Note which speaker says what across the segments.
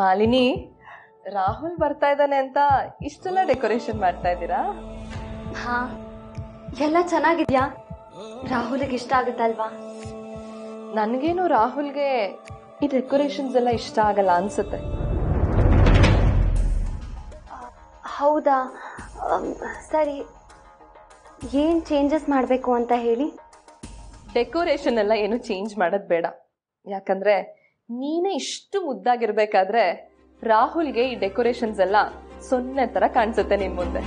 Speaker 1: ಮಾಲಿನಿ ರಾಹುಲ್ ಬರ್ತಾ ಇದ್ದಾನೆ ಅಂತ ಇಷ್ಟೆಲ್ಲ ಡೆಕೋರೇಷನ್ ಮಾಡ್ತಾ ಇದ್ದೀರಾ?
Speaker 2: ಹಾ ಎಲ್ಲ ಚೆನ್ನಾಗಿದ್ಯಾ? ರಾಹುಲ್ಗೆ ಇಷ್ಟ ಆಗುತ್ತಲ್ವಾ
Speaker 1: ನನಗೇನು ರಾಹುಲ್ಗೆ ಈ ಡೆಕೋರೇಷನ್ಸ್ ಎಲ್ಲ ಇಷ್ಟ ಆಗಲ್ಲ ಅನ್ಸುತ್ತೆ.
Speaker 2: ಹೌದಾ? ಸರಿ. ಏನ್ ಚೇಂಜಸ್ ಮಾಡಬೇಕು ಅಂತ ಹೇಳಿ?
Speaker 1: ಡೆಕೋರೇಷನ್ ಎಲ್ಲ ಏನು ಚೇಂಜ್ ಮಾಡೋದ್ ಬೇಡ. ಯಾಕಂದ್ರೆ ನೀನೇ ಇಷ್ಟು ಮುದ್ದಾಗಿರ್ಬೇಕಾದ್ರೆ ರಾಹುಲ್ಗೆ ಈ ಡೆಕೋರೇಷನ್ಸ್ ಎಲ್ಲ ಸೊನ್ನೆ ತರ ಕಾಣಿಸುತ್ತೆ ನಿನ್ ಮುಂದೆ.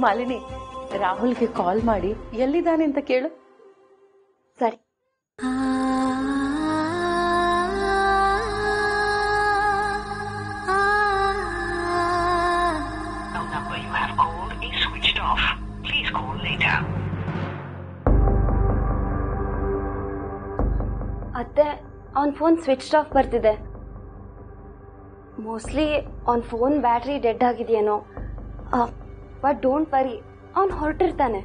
Speaker 1: ಮಾಲಿನಿ, ರಾಹುಲ್ಗೆ ಕಾಲ್ ಮಾಡಿ ಎಲ್ಲಿದ್ದಾನೆ ಅಂತ ಕೇಳು.
Speaker 2: ಸರಿ. ಅವನ್ ಫೋನ್ ಸ್ವಿಚ್ ಆಫ್ ಬರ್ತಿದೆ. ಮೋಸ್ಟ್ಲಿ ಅವನ್ ಫೋನ್ ಬ್ಯಾಟ್ರಿ ಡೆಡ್ ಆಗಿದೆಯೇನೋ. ಬಟ್ ಡೋಂಟ್ ವರಿ ಅವನ್ ಹೊರಟಿರ್ತಾನೆ.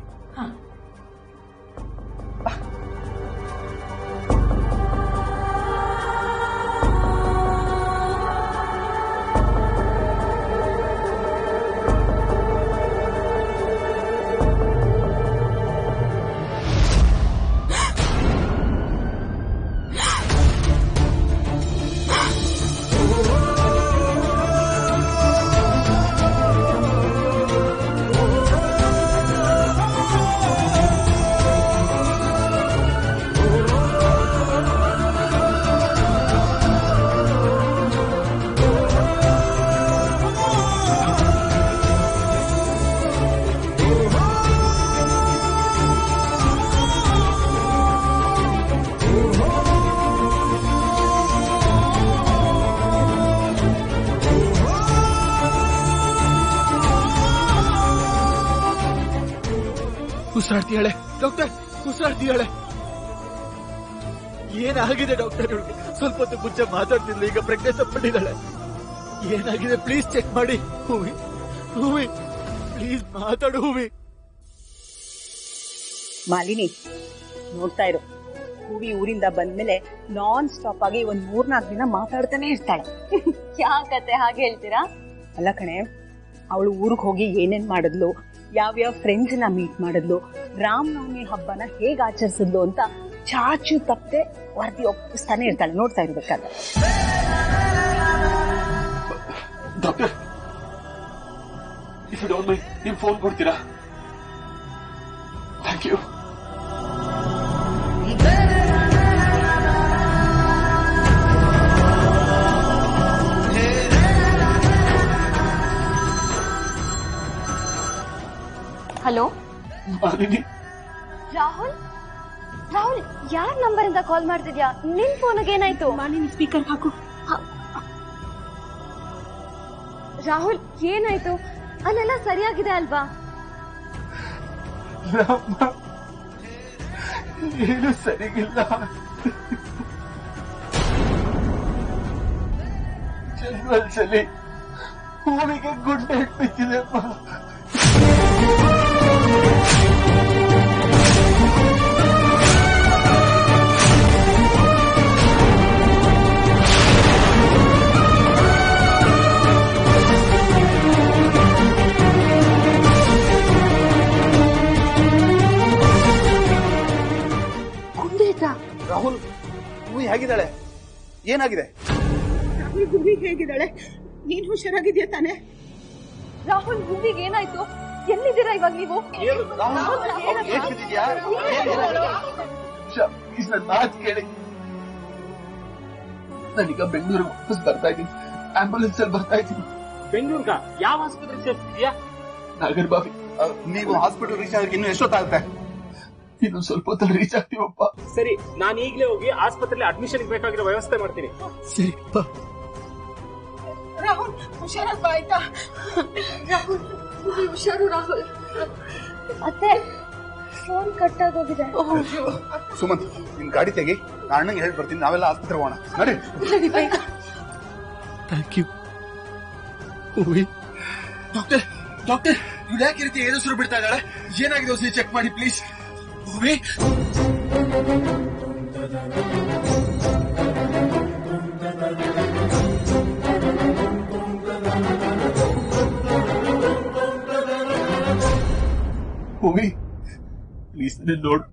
Speaker 3: ಏನಾಗಿದೆ ಡಾಕ್ಟರ್ ಇವಳಿಗೆ ಸ್ವಲ್ಪ ಹೊತ್ತು ಮುಂಚೆ ಮಾತಾಡ್ತಿದ್ಲು ಈಗ ಪ್ರಜ್ಞೆ ತಪ್ಪಿದ್ದಾಳೆ ಏನಾಗಿದೆ? ಪ್ಲೀಸ್ ಚೆಕ್ ಮಾಡಿ. ಹೂವಿ ಹೂವಿ ಪ್ಲೀಸ್ ಮಾತಾಡು ಹೂವಿ.
Speaker 4: ಮಾಲಿನಿ ನೋಡ್ತಾ ಇರು. ಹೂವಿ ಊರಿಂದ ಬಂದ್ಮೇಲೆ ನಾನ್ ಸ್ಟಾಪ್ ಆಗಿ ಒಂದ್ ಮೂರ್ನಾಲ್ಕು ದಿನ ಮಾತಾಡ್ತಾನೆ ಇರ್ತಾಳೆ.
Speaker 2: ಯಾಕತ್ತೆ ಹಾಗೆ ಹೇಳ್ತೀರಾ?
Speaker 4: ಅಲ್ಲ ಕಣೆ ಅವಳು ಊರಿಗೆ ಹೋಗಿ ಏನೇನ್ ಮಾಡಿದ್ಲು ಯಾವ್ಯಾವ ಫ್ರೆಂಡ್ಸ್ನ ಮೀಟ್ ಮಾಡಿದ್ಲು ರಾಮನವಮಿ ಹಬ್ಬನ ಹೇಗ್ ಆಚರಿಸಿದ್ಲು ಅಂತ ಚಾಚು ತಪ್ಪದೆ ವರದಿ ಒಪ್ಪಿಸ್ತಾನೆ ಇರ್ತಾಳೆ. ನೋಡ್ತಾ ಇರ್ಬೇಕಾದ್ರೆ.
Speaker 3: Doctor if you don't mind ನಿಮ್ ಫೋನ್ ಕೊಡ್ತೀರಾ? Thank you
Speaker 2: hello
Speaker 3: Malini
Speaker 2: Rahul Rahul ಯಾರ್ ನಂಬರ್ ಇಂದ ಕಾಲ್ ಮಾಡ್ತಿದ್ಯಾ? ನಿನ್ ಫೋನ್ಗೆ ಏನಾಯ್ತು?
Speaker 4: ಮಾಲಿನಿ ಸ್ಪೀಕರ್ ಹಾಕು.
Speaker 2: ರಾಹುಲ್ ಏನಾಯ್ತು? ಅಲ್ಲೆಲ್ಲ ಸರಿಯಾಗಿದೆ ಅಲ್ವಾ?
Speaker 3: ರಾಮ ಏನು ಸರಿಗಿಲ್ಲ. ಜನ್ಮದಲ್ಲಿ ಹೂವಿಗೆ ಗುಡ್ಡೆ ಬಿದ್ದಿದೆಪ್ಪ
Speaker 5: ರಾಹುಲ್
Speaker 4: ಹುಷಾರಾಗಿದ್ಯಾ ತಾನೆ?
Speaker 1: ರಾಹುಲ್ ಗುಂಡಿಗೆ ಏನಾಯ್ತು? ಎಲ್ಲಿದ್ದೀರಾ ಇವಾಗ ನೀವು?
Speaker 3: ಮಾತು ಕೇಳಿ. ನಾನೀಗ ಬೆಂಗಳೂರಿಗೆ ವಾಪಸ್ ಬರ್ತಾ ಇದ್ದೀನಿ. ಆಂಬುಲೆನ್ಸ್ ಅಲ್ಲಿ ಬರ್ತಾ ಇದ್ದೀನಿ.
Speaker 6: ಬೆಂಗಳೂರ್ಗ? ಯಾವ ಆಸ್ಪತ್ರೆ ಸೇರ್ತಿದ್ಯಾ
Speaker 3: ನಾಗರ್
Speaker 5: ಬಾಬಿ ನೀವು ಹಾಸ್ಪಿಟಲ್ ರೀಚ್ ಆಗಕ್ಕೆ ಇನ್ನೂ ಎಷ್ಟೊತ್ತಾಗುತ್ತೆ?
Speaker 3: ಇನ್ನು ಸ್ವಲ್ಪ ಹೊತ್ತಲ್ಲಿ ರೀಚ್ ಆಗ್ತೀವಪ್ಪ.
Speaker 6: ಸರಿ ನಾನು ಈಗಲೇ ಹೋಗಿ ಆಸ್ಪತ್ರೆಯಲ್ಲಿ ಅಡ್ಮಿಷನ್ ಬೇಕಾಗಿರೋ ವ್ಯವಸ್ಥೆ ಮಾಡ್ತೀನಿ.
Speaker 3: ಸರಿ ಬಾ.
Speaker 4: ರಾಹುಲ್ ಹುಷಾರಪ್ಪ ಆಯ್ತಾ?
Speaker 2: ಹುಷಾರು ರಾಹುಲ್. ಅತ್ತೆ ಫೋನ್ ಕಟ್ ಆಗೋಗಿದೆ
Speaker 5: ಸುಮಂತ್ ನಿನ್ ಗಾಡಿ ತೆಗಿ. ನಾನು ಅಣ್ಣಂಗೆ ಹೇಳಿ ಬರ್ತೀನಿ. ನಾವೆಲ್ಲ ಆಸ್ಪತ್ರೆ ಹೋಗೋಣ. ನಡಿ.
Speaker 3: ಥ್ಯಾಂಕ್ ಯು ಡಾಕ್ಟರ್ ಡಾಕ್ಟರ್ ಇವ್ಳು ಯಾಕೆ ರೀತಿ ಏನೋ ಸುರು ಬಿಡ್ತಾ ಇದ್ದಾಳೆ? ಏನಾಗಿದೆ? ಚೆಕ್ ಮಾಡಿ ಪ್ಲೀಸ್ ಹೂವಿ ನನ್ನ ನೋಡು.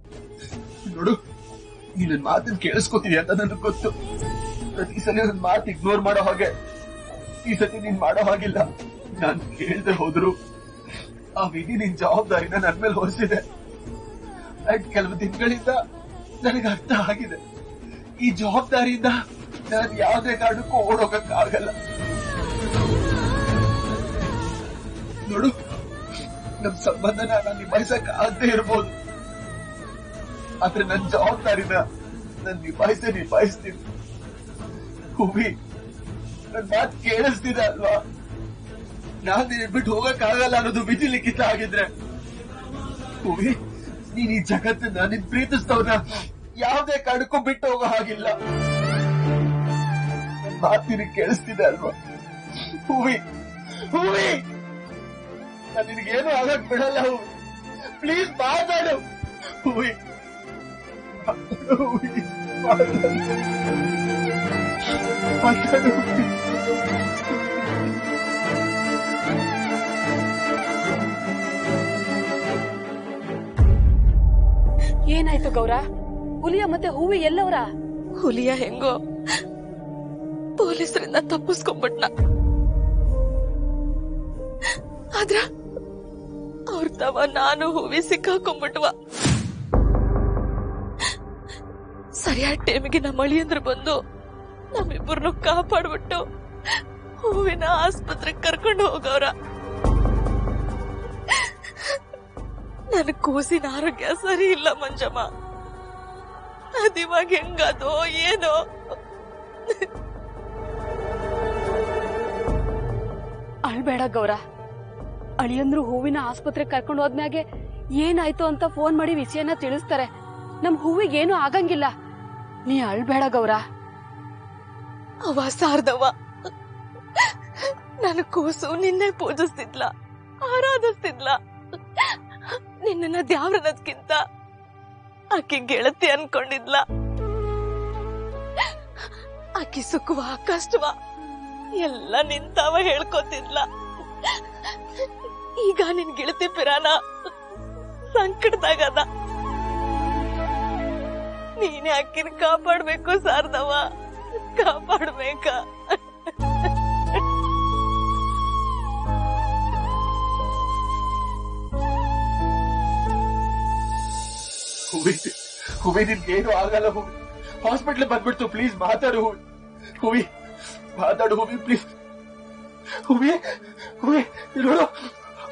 Speaker 3: ನೋಡು. ನೀ ನನ್ನ ಮಾತನ್ನ ಕೇಳಿಸ್ಕೊತೀನಿ ಅಂತ ನನಗೆ ಗೊತ್ತು. ಪ್ರತಿ ಸಲ ನನ್ನ ಮಾತು ಇಗ್ನೋರ್ ಮಾಡೋ ಹಾಗೆ. ಈ ಸತಿ ನೀನ್ ಮಾಡೋ ಹಾಗಿಲ್ಲ. ನಾನ್ ಕೇಳ್ದೆ ಹೋದ್ರು. ಆ ವಿಧಿ ನಿನ್ ಜವಾಬ್ದಾರಿನ ನನ್ ಮೇಲೆ ಹೊರಿಸಿದೆ. ಅಂಡ್ ಕೆಲವು ದಿನಗಳಿಂದ ನನಗೆ ಅರ್ಥ ಆಗಿದೆ. ಈ ಜವಾಬ್ದಾರಿಯಿಂದ ನಾನು ಯಾವುದೇ ಕಾರಣಕ್ಕೂ ಓಡೋಗಕ್ಕಾಗಲ್ಲ. ನೋಡು, ನಮ್ ಸಂಬಂಧನ ನಾನು ನಿಭಾಯಿಸಕ್ ಆಗದೆ ಇರ್ಬೋದು. ಆದ್ರೆ ನನ್ ಜವಾಬ್ದಾರಿನ ನನ್ ನಿಭಾಯಿಸೇ ನಿಭಾಯಿಸ್ತೀನಿ. ಹೂವಿ ನನ್ ಮಾತ್ ಕೇಳಿಸ್ತಿದೆ ಅಲ್ವಾ? ನಾನ್ ಬಿಟ್ಟು ಹೋಗಕ್ ಆಗಲ್ಲ ಅನ್ನೋದು ವಿಧಿ ಲಿಖಿತ ಆಗಿದ್ರೆ ಹೂವಿ ನೀನ್ ಈ ಜಗತ್ತನ್ನ, ನಿನ್ ಪ್ರೀತಿಸ್ತವನ್ನ ಯಾವ್ದೇ ಕಡಕು ಬಿಟ್ಟು ಹೋಗೋ ಹಾಗಿಲ್ಲ. ನನ್ ಮಾತ್ ನಿನಗ್ ಕೇಳಿಸ್ತಿದೆ ಅಲ್ವಾ? ಹೂವಿ ಹೂವಿ ನಾನ್ ನಿನಗೇನು ಆಗಕ್ ಬಿಡಲ್ಲ ಹೂವಿ ಪ್ಲೀಸ್ ಮಾತಾಡು ಹೂವಿ
Speaker 4: ಏನಾಯ್ತು ಗೌರ? ಹುಲಿಯ ಮತ್ತೆ ಹೂವಿ ಎಲ್ಲವರ?
Speaker 7: ಹುಲಿಯ ಹೆಂಗೋ? ಪೊಲೀಸರಿಂದ ತಪ್ಪಿಸ್ಕೊಂಡ್ಬಿಟ್ನ. ಆದ್ರ ಅವ್ರ ತವ ನಾನು ಹೂವಿ ಸಿಕ್ಕಾಕೊಂಡ್ಬಿಟ್ವ. ಸರಿಯಾದ ಟೈಮಿಗೆ ನಮ್ಮ ಅಳಿಯಂದ್ರು ಬಂದು ನಮ್ಮಿಬ್ಬರನ್ನು ಕಾಪಾಡ್ಬಿಟ್ಟು ಹೂವಿನ ಆಸ್ಪತ್ರೆಗೆ ಕರ್ಕೊಂಡು ಹೋಗವ್ರ ನನ್ನ ಕೂಸಿನ ಆರೋಗ್ಯ ಸರಿ ಇಲ್ಲ ಮಂಜಮ್ಮ. ಅದಿವಾಗ ಹೆಂಗದೋ ಏನೋ.
Speaker 4: ಅಳ್ಬೇಡ ಗೌರ. ಅಳಿಯಂದ್ರು ಹೂವಿನ ಆಸ್ಪತ್ರೆಗೆ ಕರ್ಕೊಂಡು ಹೋದ್ಮ್ಯಾಗೆ ಏನಾಯ್ತು ಅಂತ ಫೋನ್ ಮಾಡಿ ವಿಷಯನ ತಿಳಿಸ್ತಾರೆ. ನಮ್ ಹೂವಿಗೇನು ಆಗಂಗಿಲ್ಲ. ನೀ ಅಳ್ಬೇಡ ಗೌರ.
Speaker 7: ಅವ ಸಾರ್ದವ ನನ್ನ ಕೂಸು ನಿನ್ನೆ ಪೂಜಿಸ್ತಿದ್ಲ, ಆರಾಧಿಸ್ತಿದ್ಲ. ನಿನ್ನ ದ್ಯಾವ್ರನದ್ಕಿಂತ ಆಕೆ ಗೆಳತಿ ಅನ್ಕೊಂಡಿದ್ಲ. ಆಕೆ ಸುಖವ, ಕಷ್ಟವ, ಎಲ್ಲ ನಿಂತಾವ ಹೇಳ್ಕೊತಿದ್ಲ. ಈಗ ನಿನ್ ಗೆಳತಿ ಪಿರಾನ ಸಂಕಟದಾಗದ ನೀನೇ ಆಕಿನ ಕಾಪಾಡ್ಬೇಕು ಸಾರ್ದವ ಕಾಪಾಡ್ಬೇಕ
Speaker 3: ಹೂವಿ ಹೂವಿ ನಿನ್ಗೇನು ಆಗಲ್ಲ ಹೂವಿ ಹಾಸ್ಪಿಟ್ಲ್ ಬಂದ್ಬಿಡ್ತು ಪ್ಲೀಸ್ ಮಾತಾಡು ಹೂವಿ ಹೂವಿ ಮಾತಾಡು ಹೂವಿ ಪ್ಲೀಸ್ ಹೂವಿ ಹೂವಿ ಇಲ್ಲಿ ನೋಡು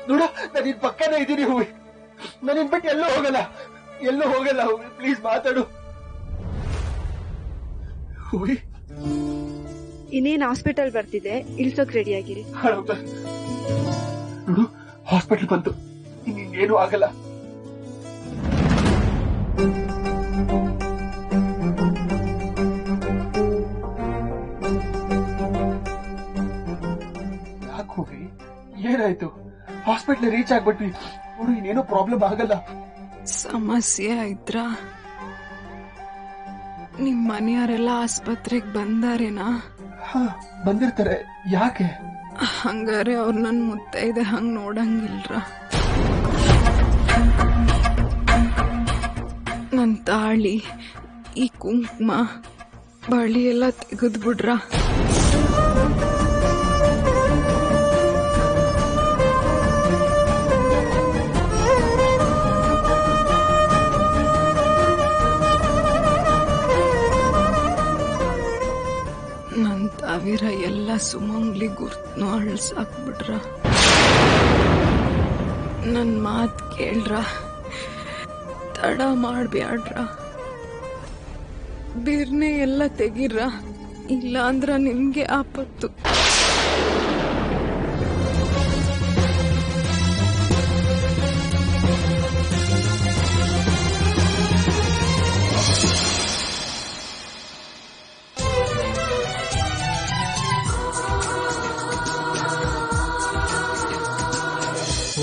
Speaker 3: ನೋಡು ನಾನು ನಿನ್ ಪಕ್ಕನೇ ಇದ್ದೀನಿ ಹೂವಿ ನಾನು ನಿನ್ ಬಿಟ್ಟು ಎಲ್ಲೂ ಹೋಗಲ್ಲ ಎಲ್ಲೂ ಹೋಗಲ್ಲ ಹೂವಿ ಪ್ಲೀಸ್ ಮಾತಾಡು ಹೂವಿ
Speaker 2: ಇನ್ನೇನ್ ಹಾಸ್ಪಿಟಲ್ ಬರ್ತಿದೆ? ಇಳ್ಸೋಕ್ ರೆಡಿ ಆಗಿರಿ.
Speaker 3: ನೋಡು ಹಾಸ್ಪಿಟಲ್ ಬಂತು ಇನ್ನೇನು ಆಗಲ್ಲ. ಯಾಕೆ ಹೋಗಿ? ಏನಾಯ್ತು? ಹಾಸ್ಪಿಟ್ಲ್ ರೀಚ್ ಆಗ್ಬಿಟ್ವಿ. ನೋಡು ಇನ್ನೇನು ಪ್ರಾಬ್ಲಮ್ ಆಗಲ್ಲ.
Speaker 8: ಸಮಸ್ಯೆ ಆಯ್ತ್ರ? ನಿಮ್ ಮನೆಯವರೆಲ್ಲ ಆಸ್ಪತ್ರೆಗೆ ಬಂದಾರೇನಾ?
Speaker 3: ಹಾ ಬಂದಿರ್ತಾರೆ. ಯಾಕೆ?
Speaker 8: ಹಂಗಾರೆ ಅವ್ರ ನನ್ನ ಮುತ್ತೈದೆ ಹಂಗ್ ನೋಡಂಗಿಲ್ರ. ನನ್ ತಾಳಿ ಈ ಕುಂಕುಮ ಬಳಿ ಎಲ್ಲ ತೆಗೆದ್ಬಿಡ್ರ. ಸುಮಂಗ್ಲಿ ಗುರ್ತನು ಅಳ್ಸಾಕ್ಬಿಟ್ರ ನನ್ನ ಮಾತ್ ಕೇಳ್ರ. ತಡ ಮಾಡ್ಬ್ಯಾಡ್ರ. ಬಿರ್ನೆ ಎಲ್ಲ ತೆಗೀರ ಇಲ್ಲ ಅಂದ್ರ ನಿಮ್ಗೆ ಆಪತ್ತು.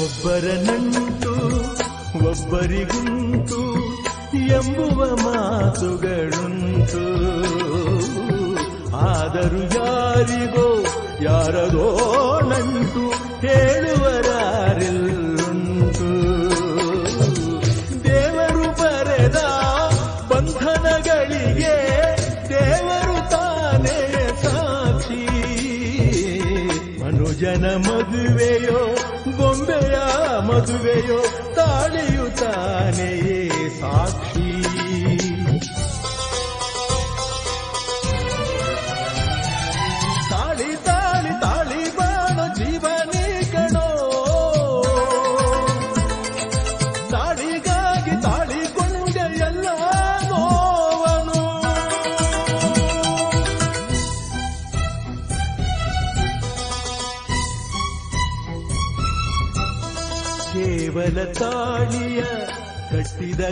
Speaker 9: ಒಬ್ಬರ ನಂಟು ಒಬ್ಬರಿಗುಂಟು ಎಂಬುವ ಮಾತುಗಳುಂಟು. ಆದರೂ ಯಾರಿಗೋ, ಯಾರದೋ ನಂಟು ಹೇಳುವರಾರಿಲ್ಲುಂಟು. ದೇವರು ಬರೆದ ಬಂಧನಗಳಿಗೆ ದೇವರು ತಾನೇ ಸಾಕ್ಷಿ. ಮನುಜನ ಮದುವೆಯೋ ಗೊಂಬೆಯ ಮದುವೆಯೋ ತಾಳಿಯು ತಾನೆಯೇ ಸಾಕ್ಷಿ.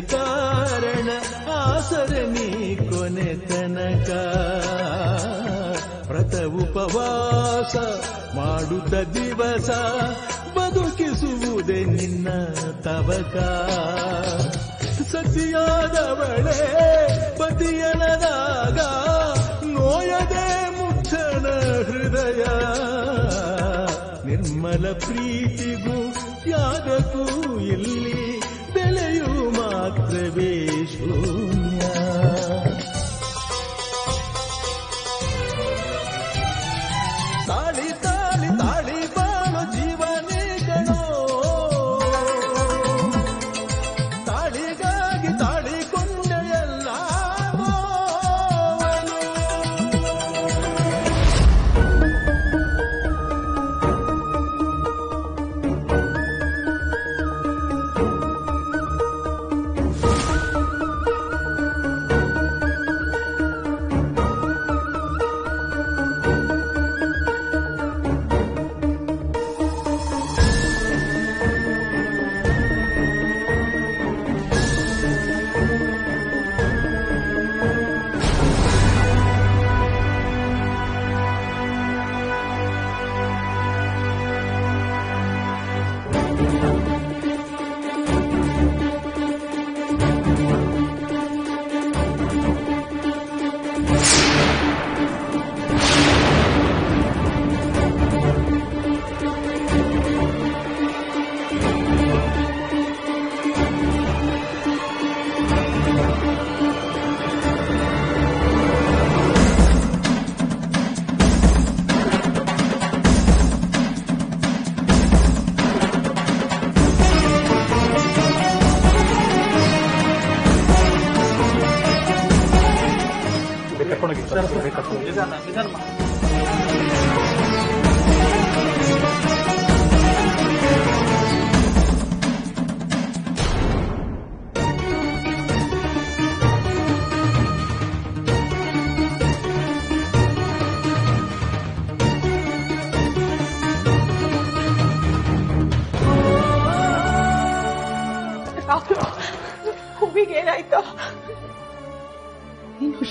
Speaker 9: ಕಾರಣ, ಆಸರೆ ನೀ ಕೊನೆ ತನಕ. ವ್ರತ ಉಪವಾಸ ಮಾಡುತ್ತ ದಿವಸ, ಬದುಕಿಸುವುದೇ ನಿನ್ನ ತವಕ. ಸತಿಯಾದವಳೇ, ಪತಿಯನದಾಗ ನೋಯದೆ ಮುಚ್ಚನ ಹೃದಯ. ನಿರ್ಮಲ ಪ್ರೀತಿಗೂ ತ್ಯಾಗಕ್ಕೂ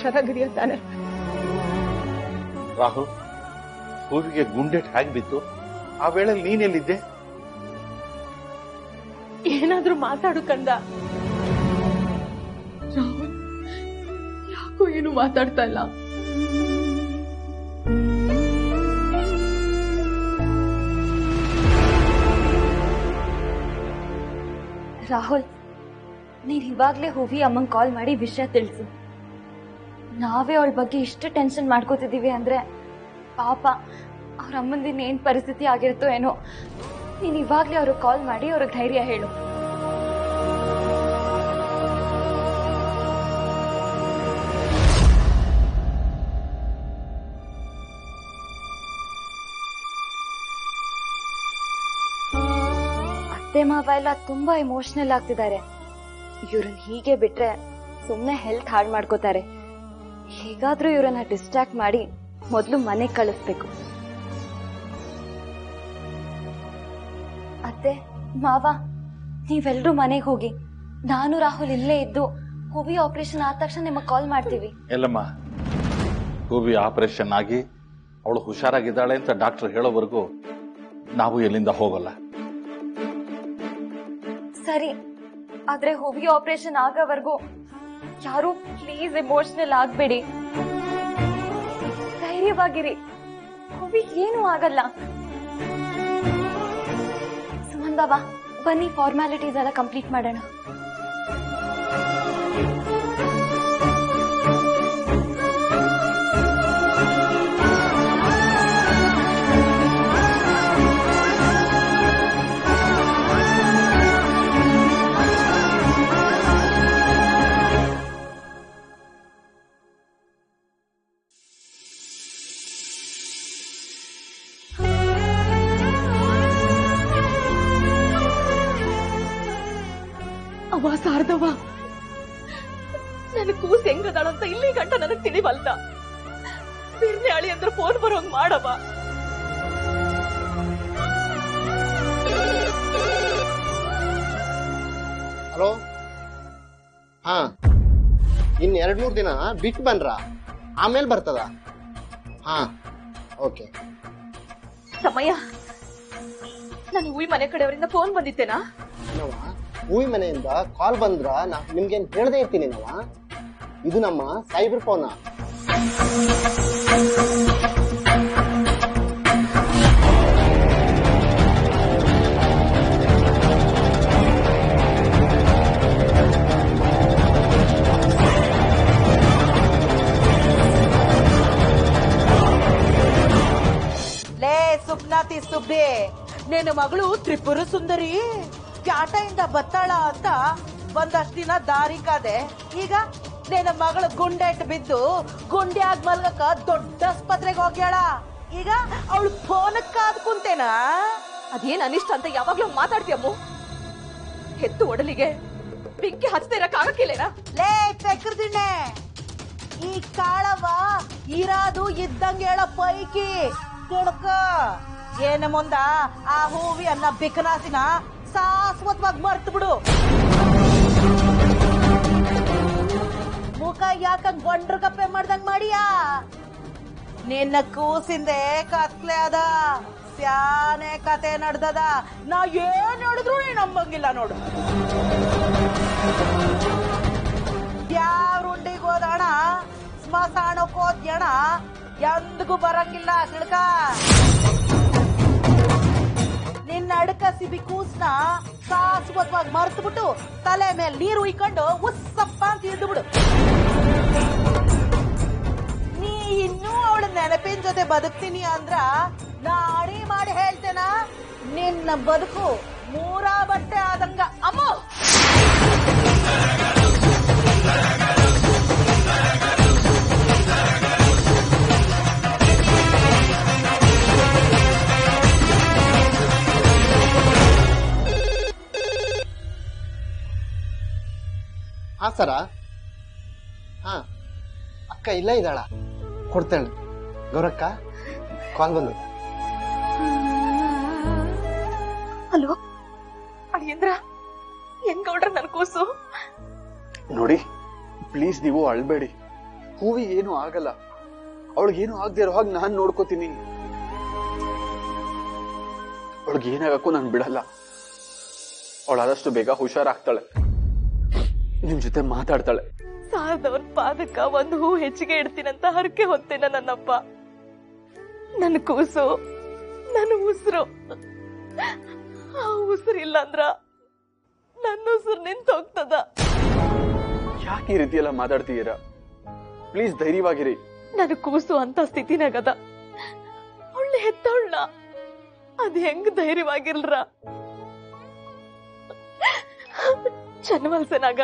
Speaker 4: ನೀನು ಹುಷಾರಾಗಿದೆಯಾ ತಾನೆ
Speaker 10: ರಾಹುಲ್ ಹೂವಿಗೆ ಗುಂಡೆಟ್ ಹೇಗ್ ಬಿತ್ತು ಆ ವೇಳೆಯಲ್ಲಿ ನೀನೆಲ್ಲಿದ್ದೆ
Speaker 4: ಏನಾದ್ರೂ ಮಾತಾಡು ಕಂದ ರಾಹುಲ್ ಯಾಕೋ ಏನು ಮಾತಾಡ್ತಾ ಇಲ್ಲ
Speaker 2: ರಾಹುಲ್ ನೀನ್ ಇವಾಗ್ಲೇ ಹೂವಿ ಅಮ್ಮಂಗ್ ಕಾಲ್ ಮಾಡಿ ವಿಷಯ ತಿಳಿಸು ನಾವೇ ಅವಳ ಬಗ್ಗೆ ಇಷ್ಟು ಟೆನ್ಷನ್ ಮಾಡ್ಕೋತಿದ್ದೀವಿ ಅಂದ್ರೆ ಪಾಪ ಅವ್ರ ಅಮ್ಮಂದಿನ ಏನ್ ಪರಿಸ್ಥಿತಿ ಆಗಿರುತ್ತೋ ಏನೋ. ನೀನ್ ಇವಾಗ್ಲೇ ಅವ್ರಿಗೆ ಕಾಲ್ ಮಾಡಿ ಅವ್ರಿಗೆ ಧೈರ್ಯ ಹೇಳು. ಅತ್ತೆ ಮಾವ ಎಲ್ಲ ತುಂಬಾ ಎಮೋಷನಲ್ ಆಗ್ತಿದ್ದಾರೆ. ಇವ್ರನ್ನ ಹೀಗೆ ಬಿಟ್ರೆ ಸುಮ್ನೆ ಹೆಲ್ತ್ ಹಾಳು ಮಾಡ್ಕೋತಾರೆ. ಹೇಗಾದ್ರೂ ಇವರನ್ನ ಡಿಸ್ಟ್ರಾಕ್ಟ್ ಮಾಡಿ ಮೊದಲು ಮನೆ ಕಳಿಸ್ಬೇಕು. ಅತ್ತೆ ಮಾವ ನೀವೆಲ್ರೂ ಮನೆಗೆ ಹೋಗಿ. ನಾನು ರಾಹುಲ್ ಇಲ್ಲೇ ಇದ್ದು ಹೂವಿ ಆಪರೇಷನ್ ಆದ ತಕ್ಷಣ ನಿಮಗೆ ಕಾಲ್ ಮಾಡ್ತೀವಿ.
Speaker 10: ಎಲ್ಲಮ್ಮ ಹೂವಿ ಆಪರೇಷನ್ ಆಗಿ ಅವಳು ಹುಷಾರಾಗಿದ್ದಾಳೆ ಅಂತ ಡಾಕ್ಟರ್ ಹೇಳೋವರೆಗೂ ನಾವು ಎಲ್ಲಿಂದ ಹೋಗಲ್ಲ.
Speaker 2: ಸರಿ ಆದ್ರೆ ಹೂವಿ ಆಪರೇಷನ್ ಆಗೋವರೆಗೂ ಯಾರು ಪ್ಲೀಸ್ ಎಮೋಷನಲ್ ಆಗ್ಬೇಡಿ. ಧೈರ್ಯವಾಗಿರಿ. ಹುವಿ ಏನು ಆಗಲ್ಲ. ಸುಮನ್ ಬಾಬಾ, ಬನ್ನಿ ಫಾರ್ಮ್ಯಾಲಿಟೀಸ್ ಎಲ್ಲ ಕಂಪ್ಲೀಟ್ ಮಾಡೋಣ.
Speaker 11: ಬಿಟ್ಟು ಬನ್ರ ಆಮೇಲೆ ಬರ್ತದ? ಹಾ ಓಕೆ.
Speaker 7: ಸಮಯ ನಾನು ಹೂವಿ ಮನೆ ಕಡೆಯವರಿಂದ ಫೋನ್ ಬಂದಿತ್ತೇನಾ?
Speaker 11: ಹೂವಿ ಮನೆಯಿಂದ ಕಾಲ್ ಬಂದ್ರ? ನಾ ನಿಮ್ಗೇನ್ ಹೇಳ್ದೆ ಇರ್ತೀನಿ ನಾವ ಇದು ನಮ್ಮ ಸೈಬರ್ ಫೋನ
Speaker 12: ಲೇ ಸುಪ್ನಾತಿ ಸುಬ್ಬಿ ನಿನ್ನ ಮಗಳು ತ್ರಿಪುರ ಸುಂದರಿ. ಕ್ಯಾಟಯಿಂದ ಬತ್ತಾಳ ಅಂತ ಒಂದಷ್ಟು ದಿನ ದಾರಿ ಕಾದೆ. ಈಗ ನಿನ್ನ ಮಗಳು ಗುಂಡೆಟ್ ಬಿದ್ದು ಗುಂಡ್ಯಾಗ್ ಮಲ್ಗಕ ದೊಡ್ಡ ಆಸ್ಪತ್ರೆಗೆ ಹೋಗ್ಯಾಳ. ಈಗ ಅವಳು ಫೋನ್ ಕಾದ್ ಕುಂತೇನಾ?
Speaker 7: ಅದೇನ್ ಅನಿಷ್ಟ ಅಂತ ಯಾವಾಗ್ಲೂ ಮಾತಾಡ್ತೀಯಮ್ಮ ಹೆತ್ತು ಒಡಲಿಗೆ. ಬೆಂಕಿ ಹಚ್ಚದೇ ಇರಕ್ ಆಗಕ್ಕಿಲ್ಲೇನಾ?
Speaker 12: ಲೇ ಪೆಕ್ರದಿಣ್ಣೆ ಈ ಕಾಳವ ಇರಾದು ಇದ್ದಂಗೆ ಹೇಳ ಪೈಕಿ ಕುಣಕ ಏನ ಮುಂದ ಆ ಹೂವಿ ಅನ್ನ ಬಿಕನಾಸಿನ ಶಾಶ್ವತವಾಗಿ ಮರ್ತು ಬಿಡು. ಮುಖ ಯಾಕ ಗೊಂಡ್ರ ಕಪ್ಪೆ ಮಾಡ್ದಂಗ್ ಮಾಡಿಯಾ? ನಿನ್ನ ಕೂಸಿಂದೆ ಕತ್ಲೆ ಅದ. ಸ್ಯಾನೆ ಕತೆ ನಡ್ದದ. ನಾ ಏನ್ ಹೇಳಿದ್ರು ನೀ ನಂಬಂಗಿಲ್ಲ ನೋಡು. ಯಾವ ಉಂಡಿಗೆ ಹೋದಣ ಸ್ಮಶಾನಕ್ಕೆ ಹೋದ್ಯಣ ಎಂದಿಗೂ ಬರಂಗಿಲ್ಲ, ತಿಳ್ಕ. ನಿನ್ನ ಅಡಕ ಸಿಬಿ ಕೂಸ್ನ ಶಾಶ್ವತವಾಗಿ ಮರ್ತು ಬಿಟ್ಟು ತಲೆ ಮೇಲೆ ನೀರು ಉಯ್ಕೊಂಡು ಉಸ್ಸಪ್ಪ ಅಂತ ಇಳಿದು ಬಿಡು ನೀ ಇನ್ನೂ ಅವಳ ನೆನಪಿನ ಜೊತೆ ಬದುಕ್ತೀನಿ ಅಂದ್ರ ನಾಡಿ ಮಾಡಿ ಹೇಳ್ತೇನ? ನಿನ್ನ ಬದುಕು ಮೂರಾ ಬಟ್ಟೆ ಆದಂಗ. ಅಮ್ಮ!
Speaker 11: ಹಾ ಸರ ಹಾ. ಅಕ್ಕ ಇಲ್ಲ ಇದ್ದಾಳ. ಕೊಡ್ತೇಳ ಗೌರಕ್ಕ ಕಾಲ್ ಬಂದು
Speaker 7: ಹಲೋ ಅಳಿಯಂದ್ರ ಹೆಂಗ್ ಗೌಡ್ರ ನನ್ ಕೂಸು?
Speaker 5: ನೋಡಿ ಪ್ಲೀಸ್ ನೀವು ಅಳ್ಬೇಡಿ. ಹೂವಿ ಏನು ಆಗಲ್ಲ. ಅವಳಿಗೇನು ಆಗದೆ ಇರೋ ಹಾಗೆ ನಾನು ನೋಡ್ಕೋತೀನಿ. ಅವಳಿಗೆ ಏನಾಗಕ್ಕೂ ನಾನು ಬಿಡಲ್ಲ. ಅವಳಾದಷ್ಟು ಬೇಗ ಹುಷಾರಾಗ್ತಾಳೆ. ನಿಮ್ ಜೊತೆ ಮಾತಾಡ್ತಾಳೆ.
Speaker 7: ಸಾಲದವ್ರ ಪಾದಕ್ಕ ಒಂದು ಹೂ ಹೆಚ್ಚಿಗೆ ಇಡ್ತೀನಂತ ಹರಕೆ ಹೊತ್ತೇನ ನನ್ನಪ್ಪ. ನನ್ನ ಕೂಸು ನನ್ನ ಉಸಿರು. ಆ ಉಸಿರು ಇಲ್ಲ ಅಂದ್ರ ನನ್ನ ಉಸಿರು ನಿಂತ ಹೋಗ್ತದ.
Speaker 5: ಯಾಕೆ ಈ ರೀತಿ ಎಲ್ಲ ಪ್ಲೀಸ್ ಧೈರ್ಯವಾಗಿರಿ.
Speaker 7: ನನ್ನ ಕೂಸು ಅಂತ ಸ್ಥಿತಿನಾಗದ. ಒಳ್ಳೆ ಹೆತ್ತವಳ್ಳ ಅದ್ ಹೆಂಗ್ ಧೈರ್ಯವಾಗಿಲ್ರ? ಚನ್ನವಲ್ಸನಾಗ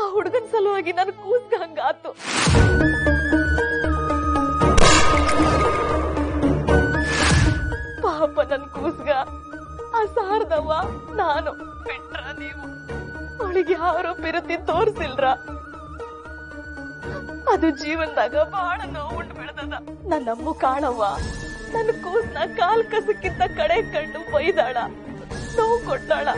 Speaker 7: ಆ ಹುಡುಗನ ಸಲುವಾಗಿ ನನ್ ಕೂಸ್ಗ ಹಂಗಾತು. ಪಾಪ ನನ್ ಕೂಸ್ಗ. ಆ ಸಾರದವ್ವ ನಾನು ಬಿಟ್ರ ನೀವು. ಅವಳಿಗೆ ಯಾರೋ ಪಿರತಿ ತೋರ್ಸಿಲ್ರ? ಅದು ಜೀವನದಾಗ ಬಹಳ ನೋವುಂಡು ನನ್ನ ಅಮ್ಮು ಕಾಣವ್ವ ನನ್ನ ಕೂಸ್ನ ಕಾಲ್ ಕಸಕ್ಕಿಂತ ಕಡೆ ಕಂಡು ಬೈದಾಳ. ನೋವು ಕೊಟ್ಟಾಳ.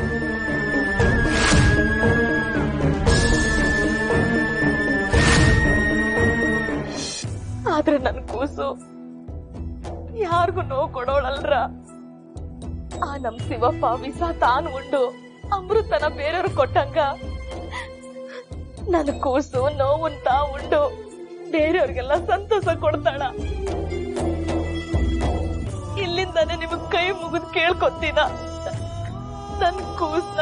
Speaker 7: ಆದ್ರೆ ನನ್ ಕೂಸು. ಯಾರಿಗೂ ನೋವು ಕೊಡೋಳಲ್ರ? ಆ ನಮ್ ಶಿವಪ್ಪ ವಿಸ ತಾನು ಉಂಡು ಅಮೃತನ ಬೇರೆಯವ್ರು ಕೊಟ್ಟಂಗ. ನನ್ ಕೂಸು ನೋವುಂತ ಉಂಡು. ಬೇರೆಯವ್ರಿಗೆಲ್ಲ ಸಂತೋಷ ಕೊಡ್ತಾಳ. ಇಲ್ಲಿಂದಾನೆ ನಿಮಗ್ ಕೈ ಮುಗಿದ್ ಕೇಳ್ಕೊತೀನ. ನನ್ ಕೂಸ್ನ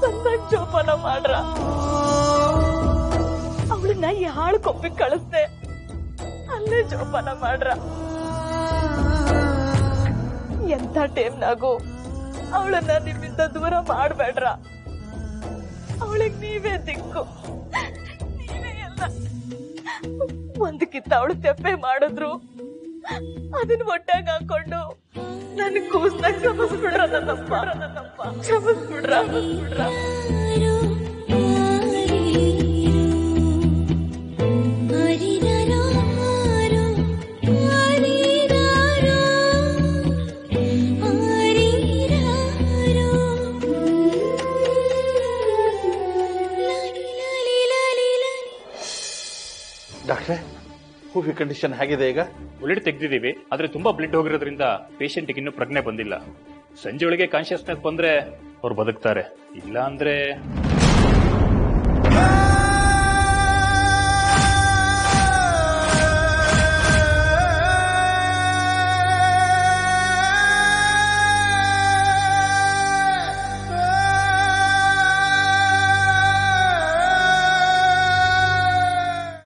Speaker 7: ಸಂತೋಪನ ಜೋಪಾನ ಮಾಡ್ರ. ಅವಳನ್ನ ಯಾಳ ಕೊಪ್ಪಿಗೆ ಕಳಿಸ್ದೆ? ಅಲ್ಲೇ ಜೋಪಾನ ಮಾಡ್ರ. ಎಂತ ಟೈಮ್ನಾಗೂ ಅವಳನ್ನ ನಿಮ್ಮಿಂದ ದೂರ ಮಾಡಬೇಡ್ರ. ಅವಳಿಗೆ ನೀವೇ ದಿಕ್ಕು. ನೀವೇ ಎಲ್ಲ. ಒಂದಕ್ಕಿಂತ ಅವಳು ತೆಪ್ಪೆ ಮಾಡಿದ್ರು. ಅದನ್ನ ಒಟ್ಟಾಗ ಹಾಕೊಂಡು ನನ್ ಕೂಸ್ನ ಕ್ಷಮಿಸ್ಬಿಡ್ರ ನನ್ನಪ್ಪ. ನನ್ನಪ್ಪ ಕ್ಷಮಿಸ್ಬಿಡ್ರ ಕ್ಷಮಿಸ್ಬಿಡ್ರ.
Speaker 10: ಹೂವಿ ಕಂಡೀಷನ್ ಹೇಗಿದೆ ಈಗ?
Speaker 13: ಬ್ಲಡ್ ತೆಗ್ದಿದೀವಿ ಆದ್ರೆ ತುಂಬಾ ಬ್ಲಡ್ ಹೋಗಿರೋದ್ರಿಂದ ಪೇಷಂಟ್ಗೆ ಇನ್ನೂ ಪ್ರಜ್ಞೆ ಬಂದಿಲ್ಲ. ಸಂಜೆ ಒಳಗೆ ಕಾನ್ಶಿಯಸ್ನೆಸ್ ಬಂದ್ರೆ ಅವ್ರು ಬದುಕ್ತಾರೆ. ಇಲ್ಲ ಅಂದ್ರೆ